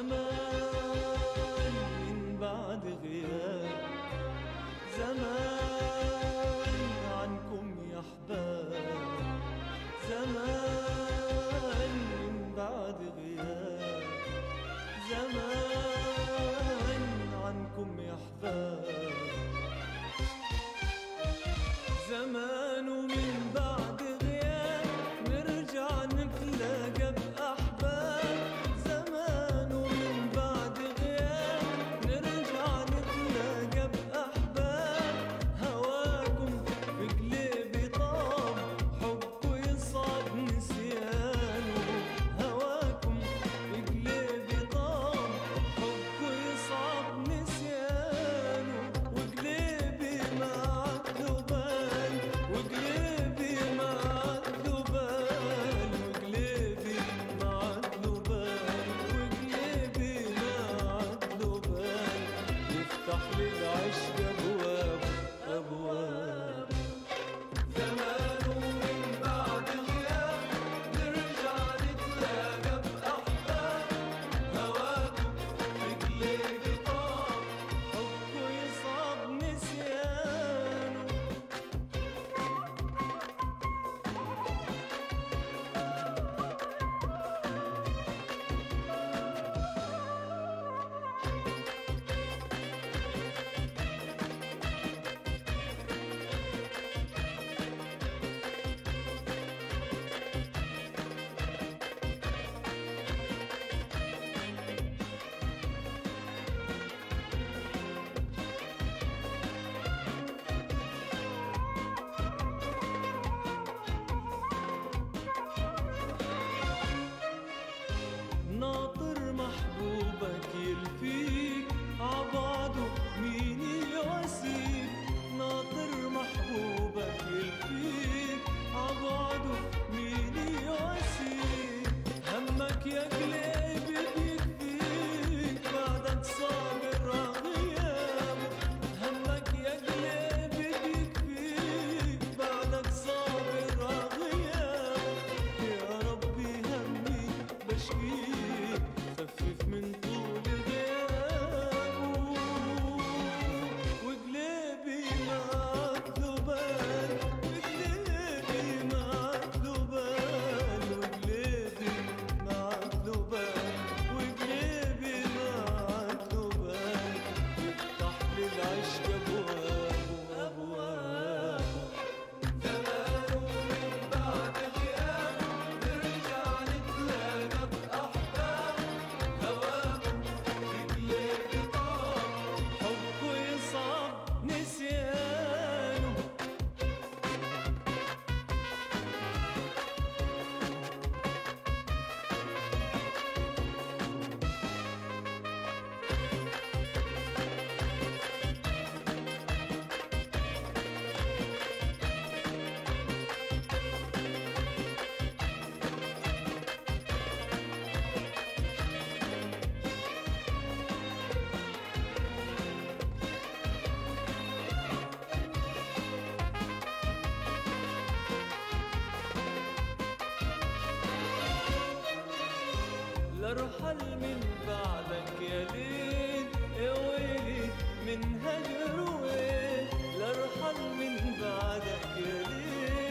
زمان من بعد غياب. زمان عنكم يا أحباب. زمان من بعد غياب. زمان برحل من بعدك يا ليل اويلي من وين لارحل من بعدك يا ليل.